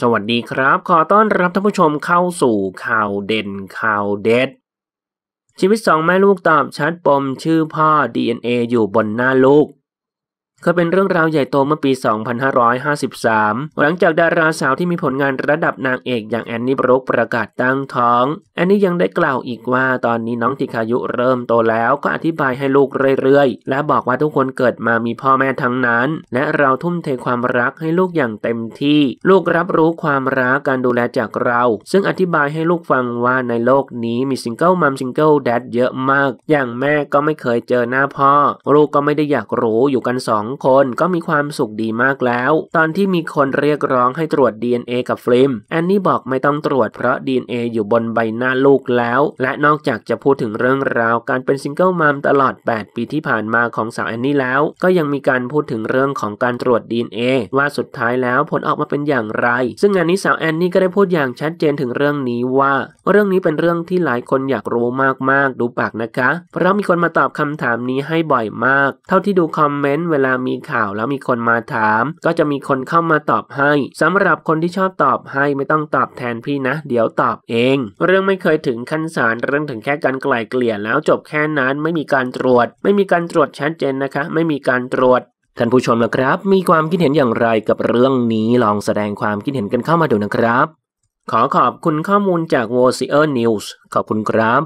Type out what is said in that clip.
สวัสดีครับ ขอต้อนรับท่านผู้ชมเข้าสู่ข่าวเด่นข่าวเด็ด ชีวิตสองแม่ลูกตอบชัดปมชื่อพ่อ DNA อยู่บนหน้าลูก เคยเป็นเรื่องราวใหญ่โตเมื่อปี 2553 หลังจากดาราสาวที่มีผลงานระดับนางเอกอย่างแอนนี่บรุกประกาศตั้งท้อง แอนนี่ยังได้กล่าวอีกว่าตอนนี้น้องติคายุเริ่มโตแล้วก็อธิบายให้ลูกเรื่อยๆ และบอกว่าทุกคนเกิดมามีพ่อแม่ทั้งนั้น และเราทุ่มเทความรักให้ลูกอย่างเต็มที่ ลูกรับรู้ความรักการดูแลจากเรา ซึ่งอธิบายให้ลูกฟังว่าในโลกนี้มี single mom single dad เยอะมาก อย่างแม่ก็ไม่เคยเจอหน้าพ่อ ลูกก็ไม่ได้อยากรู้อยู่กันสองคนก็มีความสุขดีมากแล้ว ตอนที่มีคนเรียกร้องให้ตรวจ DNA กับฟิล์มแอนนี่บอกไม่ต้องตรวจเพราะ DNA อยู่บนใบหน้าลูกแล้ว และนอกจากจะพูดถึงเรื่องราวการเป็น single mom ตลอด 8 ปีที่ผ่านมาของสาวแอนนี่แล้ว ก็ยังมีการพูดถึงเรื่องของการตรวจ DNA ว่าสุดท้ายแล้วผลออกมาเป็นอย่างไร ซึ่งงานนี้สาวแอนนี่ก็ได้พูดอย่างชัดเจนถึงเรื่องนี้ว่า เรื่องนี้เป็นเรื่องที่หลายคนอยากรู้มากๆ ดูปากนะคะ เพราะมีคนมาตอบคำถามนี้ให้บ่อยมาก เท่าที่ดูคอมเมนต์เวลามีข่าวแล้วมีคนมาถาม ก็จะมีคนเข้ามาตอบให้สำหรับคนที่ชอบตอบให้ไม่ต้องตอบแทนพี่นะ เดี๋ยวตอบเอง เรื่องไม่เคยถึงขั้นศาลเรื่องถึงแค่การไกล่เกลี่ยแล้วจบแค่นั้นไม่มีการตรวจ ไม่มีการตรวจชัดเจนนะคะ ไม่มีการตรวจท่านผู้ชมนะครับ มีความคิดเห็นอย่างไรกับเรื่องนี้ลองแสดงความคิดเห็นกันเข้ามาดูนะครับ ขอขอบคุณข้อมูลจาก w o c i e r News ขอบคุณครับ